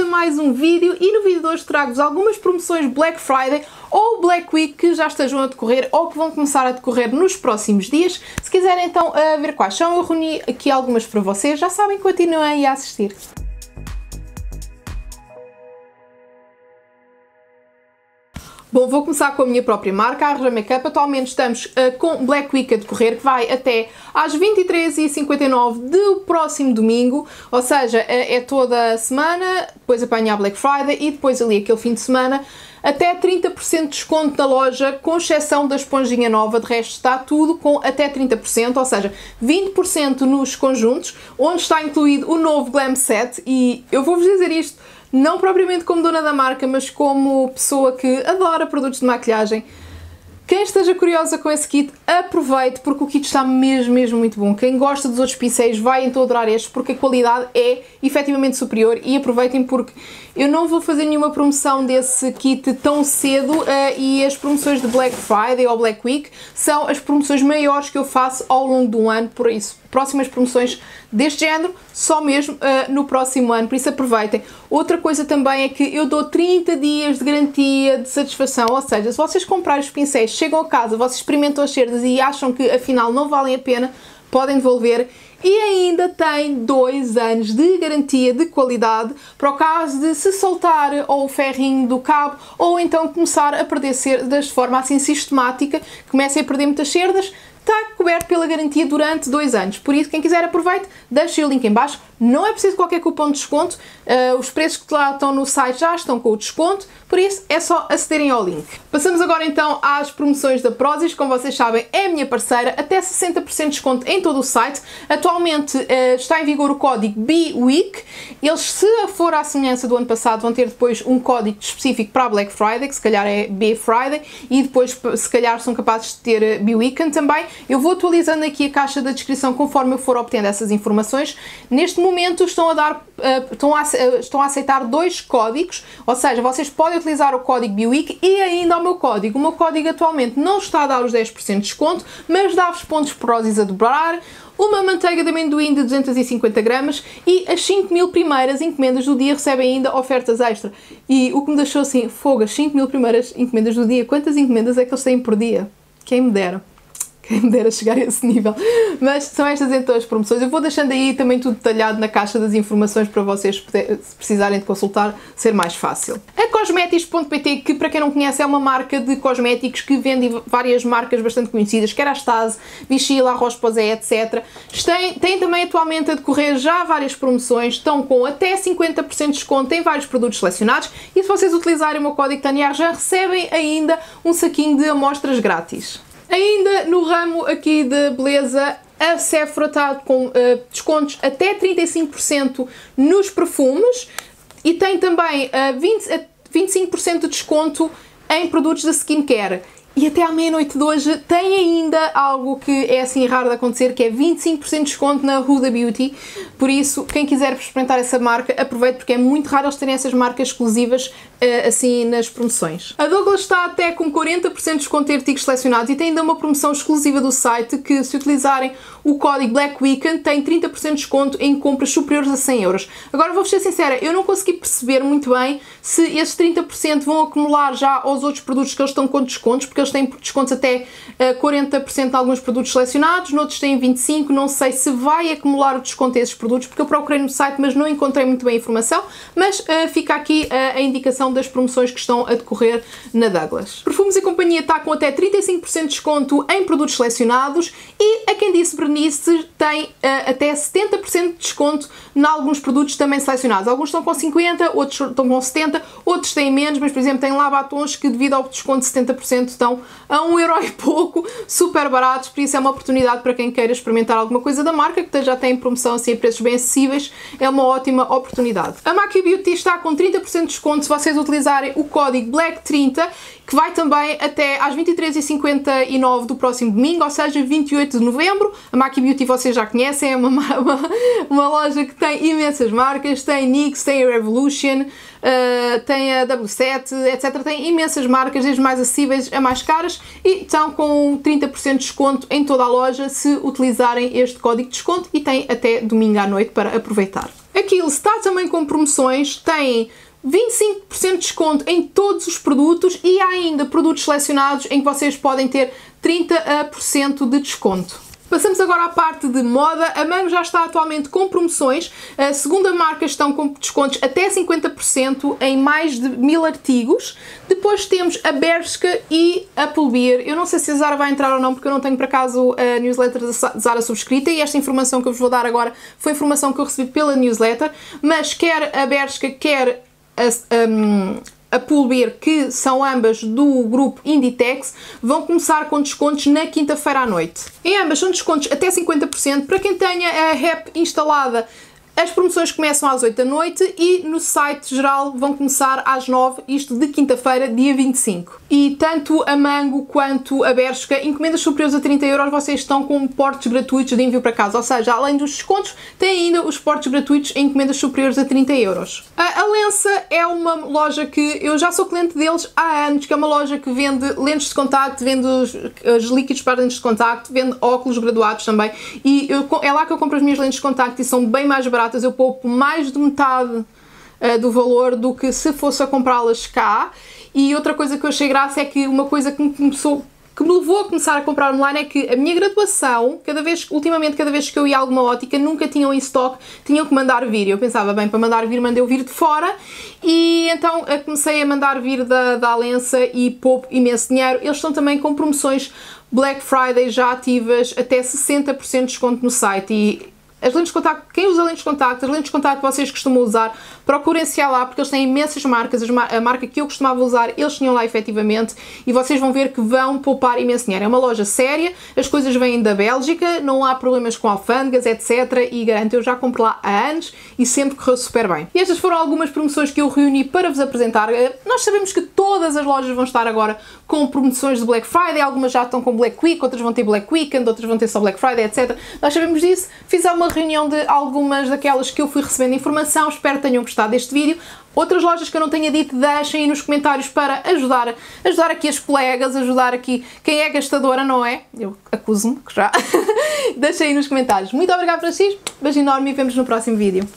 a mais um vídeo e no vídeo de hoje trago-vos algumas promoções Black Friday ou Black Week que já estejam a decorrer ou que vão começar a decorrer nos próximos dias. Se quiserem então ver quais são, eu reuni aqui algumas para vocês, já sabem, continuem a assistir. Bom, vou começar com a minha própria marca, a Arja Makeup. Atualmente estamos uh, com Black Week a decorrer, que vai até às 23h59 do próximo domingo, ou seja, é, é toda a semana, depois apanha a Black Friday e depois ali aquele fim de semana até 30% de desconto na loja, com exceção da esponjinha nova, de resto está tudo com até 30%, ou seja, 20% nos conjuntos, onde está incluído o novo Glam Set, e eu vou-vos dizer isto, não propriamente como dona da marca, mas como pessoa que adora produtos de maquilhagem. Quem esteja curiosa com esse kit, aproveite porque o kit está mesmo, mesmo muito bom. Quem gosta dos outros pincéis vai então adorar estes porque a qualidade é efetivamente superior e aproveitem porque eu não vou fazer nenhuma promoção desse kit tão cedo uh, e as promoções de Black Friday ou Black Week são as promoções maiores que eu faço ao longo do ano, por isso próximas promoções deste género só mesmo uh, no próximo ano, por isso aproveitem. Outra coisa também é que eu dou 30 dias de garantia de satisfação, ou seja, se vocês comprarem os pincéis, chegam a casa, vocês experimentam as cerdas e acham que afinal não valem a pena, podem devolver e ainda tem dois anos de garantia de qualidade para o caso de se soltar ou o ferrinho do cabo ou então começar a perder cerdas de forma assim sistemática, comecem a perder muitas cerdas, está coberto pela garantia durante dois anos. Por isso, quem quiser aproveite, deixe o link em baixo. Não é preciso qualquer cupom de desconto, uh, os preços que lá estão no site já estão com o desconto, por isso é só acederem ao link. Passamos agora então às promoções da Prozis, como vocês sabem é a minha parceira, até 60% de desconto em todo o site. Atualmente uh, está em vigor o código BWEEK, eles se for à semelhança do ano passado vão ter depois um código específico para a Black Friday, que se calhar é B Friday, e depois se calhar são capazes de ter eh, B-Weekend também. Eu vou atualizando aqui a caixa da descrição conforme eu for obtendo essas informações. Neste momento estão a dar, uh, estão, a, uh, estão a aceitar dois códigos, ou seja, vocês podem utilizar o código BIWIC e ainda o meu código. O meu código atualmente não está a dar os 10% de desconto, mas dá-vos pontos prósis a dobrar, uma manteiga de amendoim de 250 gramas e as 5 mil primeiras encomendas do dia recebem ainda ofertas extra. E o que me deixou assim, fogo, as 5 mil primeiras encomendas do dia, quantas encomendas é que eles têm por dia? Quem me dera quem me dera chegar a esse nível. Mas são estas então as promoções. Eu vou deixando aí também tudo detalhado na caixa das informações para vocês, se precisarem de consultar, ser mais fácil. A Cosmetis.pt, que para quem não conhece é uma marca de cosméticos que vende várias marcas bastante conhecidas, quer a Stase, Vichy, La Roche-Posay, etc. Tem, tem também atualmente a decorrer já várias promoções, estão com até 50% de desconto em vários produtos selecionados e se vocês utilizarem o meu código Taniar já recebem ainda um saquinho de amostras grátis. Ainda no ramo aqui de beleza, a Sephora está com uh, descontos até 35% nos perfumes e tem também uh, 20, uh, 25% de desconto em produtos da skincare. E até à meia-noite de hoje tem ainda algo que é assim raro de acontecer, que é 25% de desconto na Huda Beauty. Por isso, quem quiser experimentar essa marca, aproveite porque é muito raro eles terem essas marcas exclusivas eh, assim nas promoções. A Douglas está até com 40% de desconto em artigos selecionados e tem ainda uma promoção exclusiva do site que se utilizarem o código Black Weekend tem 30% de desconto em compras superiores a 100 euros. Agora vou ser sincera, eu não consegui perceber muito bem se esses 30% vão acumular já aos outros produtos que eles estão com descontos, porque eles têm descontos até uh, 40% em alguns produtos selecionados, noutros têm 25%, não sei se vai acumular o desconto a esses produtos, porque eu procurei no site, mas não encontrei muito bem a informação, mas uh, fica aqui uh, a indicação das promoções que estão a decorrer na Douglas. Perfumes e Companhia está com até 35% de desconto em produtos selecionados e a quem disse Bernice tem uh, até 70% de desconto em alguns produtos também selecionados. Alguns estão com 50%, outros estão com 70%, outros têm menos, mas por exemplo tem lá batons que devido ao desconto de 70% estão a 1 euro e pouco, super baratos, por isso é uma oportunidade para quem queira experimentar alguma coisa da marca, que já tem promoção assim a preços bem acessíveis, é uma ótima oportunidade. A Maki Beauty está com 30% de desconto se vocês utilizarem o código BLACK30, que vai também até às 23h59 do próximo domingo, ou seja, 28 de novembro. A Maki Beauty vocês já conhecem, é uma, uma, uma loja que tem imensas marcas, tem NYX, tem a Revolution, uh, tem a W7, etc. Tem imensas marcas, desde mais acessíveis a mais caras e estão com 30% de desconto em toda a loja se utilizarem este código de desconto e tem até domingo à noite para aproveitar. Aquilo está também com promoções, tem 25% de desconto em todos os produtos e há ainda produtos selecionados em que vocês podem ter 30% de desconto. Passamos agora à parte de moda. A Mango já está atualmente com promoções. A segunda marca estão com descontos até 50% em mais de mil artigos. Depois temos a Bershka e a Pulbeer. Eu não sei se a Zara vai entrar ou não, porque eu não tenho por acaso a newsletter da Zara subscrita e esta informação que eu vos vou dar agora foi informação que eu recebi pela newsletter. Mas quer a Bershka, quer a, um, a que são ambas do grupo Inditex, vão começar com descontos na quinta-feira à noite. Em ambas são descontos até 50% para quem tenha a app instalada as promoções começam às 8 da noite e no site geral vão começar às 9, isto de quinta-feira, dia 25. E tanto a Mango quanto a Bershka, encomendas superiores a 30 euros, vocês estão com portes gratuitos de envio para casa. Ou seja, além dos descontos, tem ainda os portes gratuitos em encomendas superiores a 30 euros. A, a Lença é uma loja que eu já sou cliente deles há anos, que é uma loja que vende lentes de contacto, vende os, os líquidos para lentes de contacto, vende óculos graduados também. E eu, é lá que eu compro as minhas lentes de contacto e são bem mais baratas baratas, eu poupo mais de metade uh, do valor do que se fosse a comprá-las cá. E outra coisa que eu achei graça é que uma coisa que me começou que me levou a começar a comprar online é que a minha graduação, cada vez, ultimamente, cada vez que eu ia a alguma ótica, nunca tinham em stock, tinham que mandar vir. Eu pensava, bem, para mandar vir, mandei-o vir de fora e então comecei a mandar vir da, da Alença e pouco imenso dinheiro. Eles estão também com promoções Black Friday já ativas, até 60% de desconto no site e as lentes de contacto, quem usa lentes de contacto, as lentes de contacto que vocês costumam usar, procurem-se lá porque eles têm imensas marcas. A marca que eu costumava usar, eles tinham lá efetivamente e vocês vão ver que vão poupar imenso dinheiro. É uma loja séria, as coisas vêm da Bélgica, não há problemas com alfândegas, etc. E garanto, eu já compro lá há anos e sempre correu super bem. E estas foram algumas promoções que eu reuni para vos apresentar. Eh, nós sabemos que todas as lojas vão estar agora com promoções de Black Friday, algumas já estão com Black Week, outras vão ter Black Weekend, outras vão ter só Black Friday, etc. Nós sabemos disso. Fiz uma reunião de algumas daquelas que eu fui recebendo informação, espero que tenham gostado deste vídeo. Outras lojas que eu não tenha dito, deixem aí nos comentários para ajudar, ajudar aqui as colegas, ajudar aqui quem é gastadora, não é? Eu acuso-me que já. deixem aí nos comentários. Muito obrigada assistir, beijo enorme e vemos no próximo vídeo.